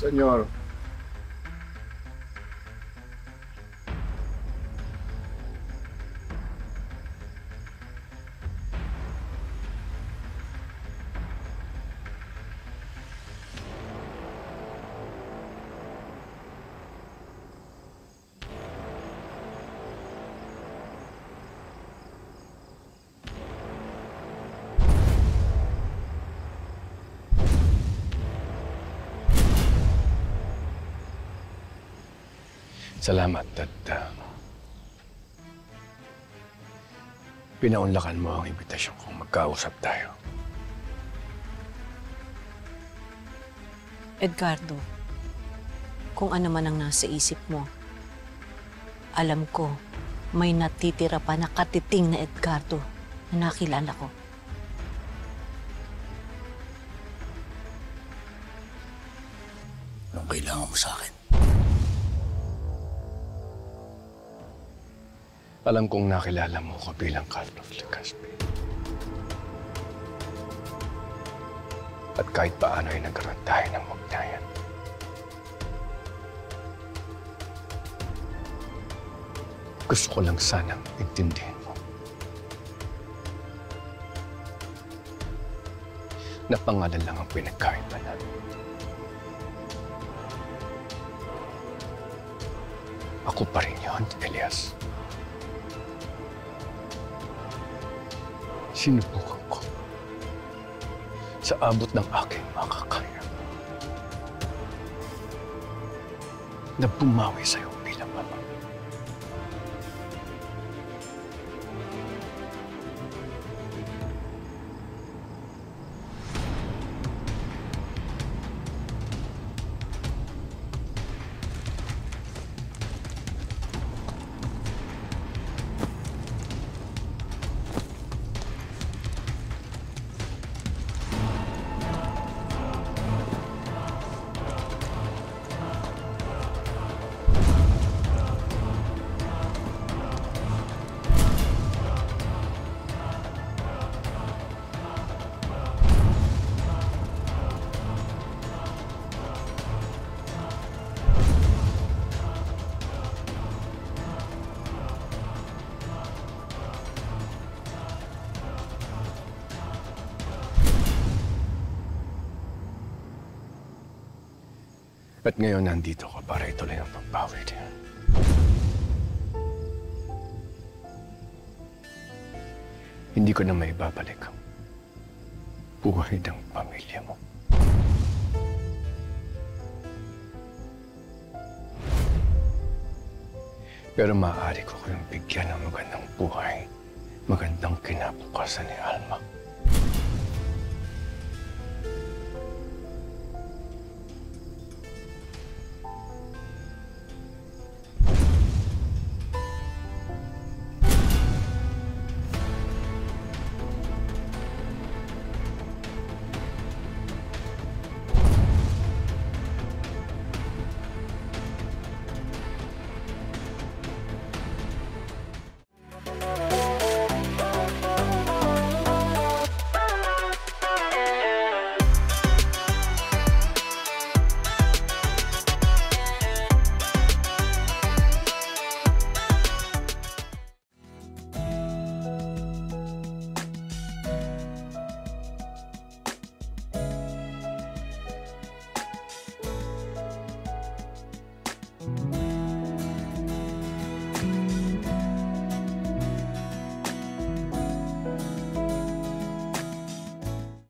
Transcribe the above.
Señor. Salamat at uh, pinaunlakan mo ang imbitasyon kong magkausap tayo. Edgardo, kung ano man ang nasa isip mo, alam ko may natitira pa na katiting na Edgardo na nakilala ko. Anong kailangan mo sa akin? Alam kong nakilala mo ko bilang Carlos Legaspi. At kahit paano ay nagkaroon tayo ng magnayan. Gusto ko lang sanang intindihin mo na pangalan lang ang pinagkaiba natin. Ako pa rin yun, Elias. Sinubukan ko? Sa abot ng aking makakaya na bumawi sa'yo At ngayon nandito ka para ituloy ang pagbawi niya. Hindi ko na may babalik ang buhay ng pamilya mo. Pero maaari ko kayong bigyan ng magandang buhay, magandang kinabukasan ni Alma.